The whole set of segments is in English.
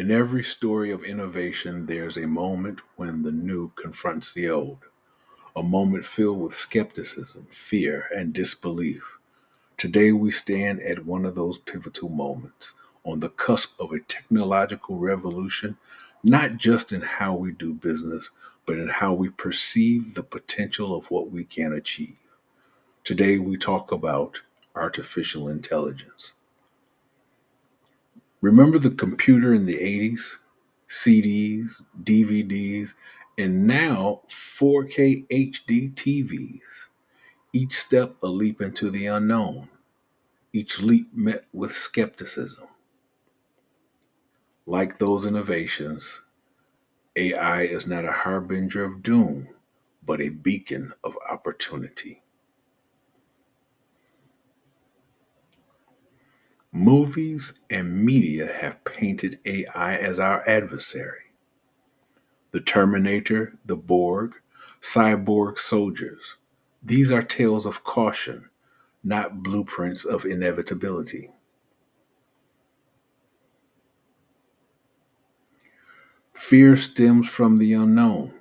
In every story of innovation, there's a moment when the new confronts the old, a moment filled with skepticism, fear, and disbelief. Today, we stand at one of those pivotal moments, on the cusp of a technological revolution, not just in how we do business, but in how we perceive the potential of what we can achieve. Today, we talk about artificial intelligence. Remember the computer in the 80s? CDs, DVDs, and now 4K HD TVs. Each step a leap into the unknown, each leap met with skepticism. Like those innovations, AI is not a harbinger of doom, but a beacon of opportunity. Movies and media have painted AI as our adversary. The Terminator, the Borg, cyborg soldiers. These are tales of caution, not blueprints of inevitability. Fear stems from the unknown.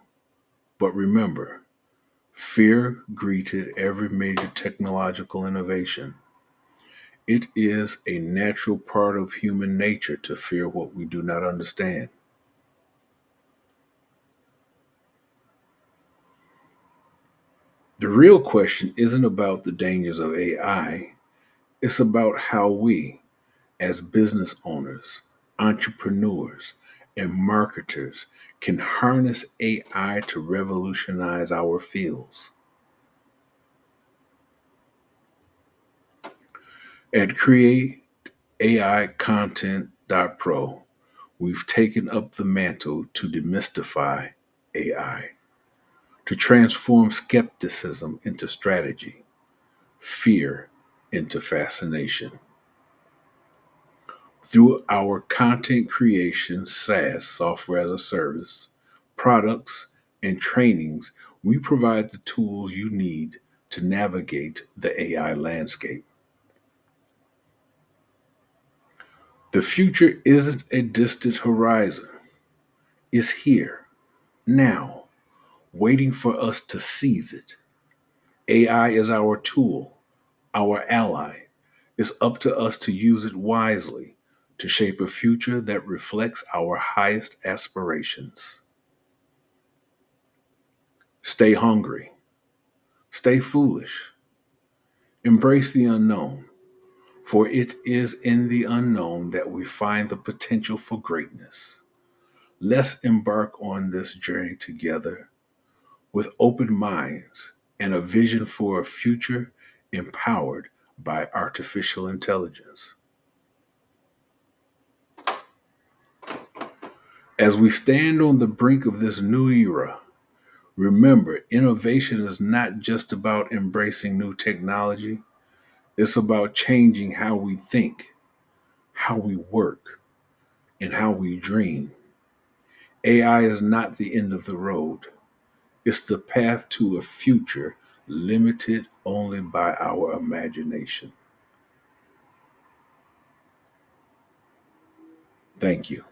But remember, fear greeted every major technological innovation. It is a natural part of human nature to fear what we do not understand. The real question isn't about the dangers of AI, it's about how we, as business owners, entrepreneurs, and marketers can harness AI to revolutionize our fields. At Create AI Content.pro, we've taken up the mantle to demystify AI, to transform skepticism into strategy, fear into fascination. Through our content creation, SaaS, software as a service, products, and trainings, we provide the tools you need to navigate the AI landscape. The future isn't a distant horizon, it's here, now, waiting for us to seize it. AI is our tool, our ally. It's up to us to use it wisely to shape a future that reflects our highest aspirations. Stay hungry. Stay foolish. Embrace the unknown, for it is in the unknown that we find the potential for greatness. Let's embark on this journey together with open minds and a vision for a future empowered by artificial intelligence. As we stand on the brink of this new era, remember innovation is not just about embracing new technology, it's about changing how we think, how we work, and how we dream. AI is not the end of the road, it's the path to a future limited only by our imagination. Thank you.